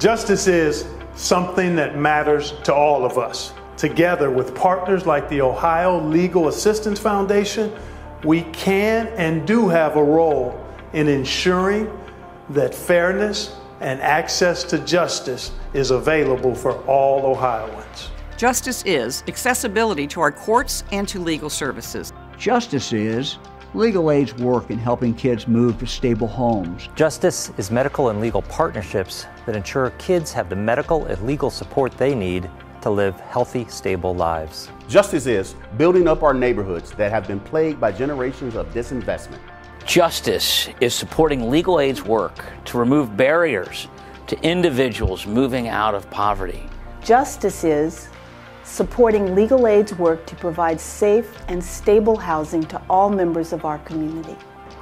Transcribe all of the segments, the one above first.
Justice is something that matters to all of us. Together with partners like the Ohio Legal Assistance Foundation, we can and do have a role in ensuring that fairness and access to justice is available for all Ohioans. Justice is accessibility to our courts and to legal services. Justice is legal aid's work in helping kids move to stable homes. Justice is medical and legal partnerships that ensure kids have the medical and legal support they need to live healthy, stable lives. Justice is building up our neighborhoods that have been plagued by generations of disinvestment. Justice is supporting legal aid's work to remove barriers to individuals moving out of poverty. Justice is supporting legal aid's work to provide safe and stable housing to all members of our community.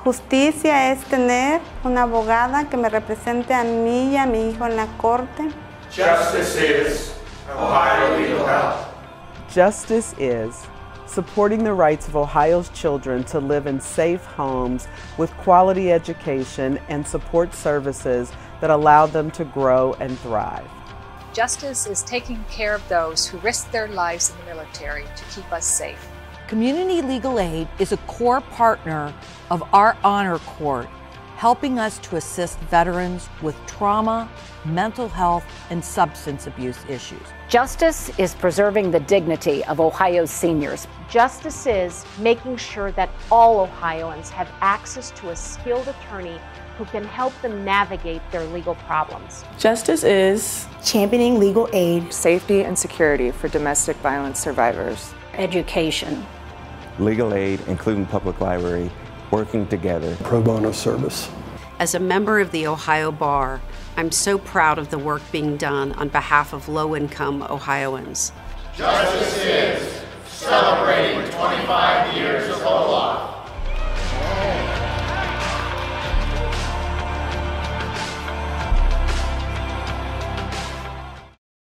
Justicia es tener una abogada que me represente a mí y a mi hijo en la corte. Justice is Ohio Legal Help. Justice is supporting the rights of Ohio's children to live in safe homes with quality education and support services that allow them to grow and thrive. Justice is taking care of those who risk their lives in the military to keep us safe. Community Legal Aid is a core partner of our Honor Court, helping us to assist veterans with trauma, mental health, and substance abuse issues. Justice is preserving the dignity of Ohio's seniors. Justice is making sure that all Ohioans have access to a skilled attorney who can help them navigate their legal problems. Justice is championing legal aid, safety and security for domestic violence survivors, education, legal aid, including public library, working together. Pro bono service. As a member of the Ohio Bar, I'm so proud of the work being done on behalf of low income Ohioans. Justice is celebrating 25 years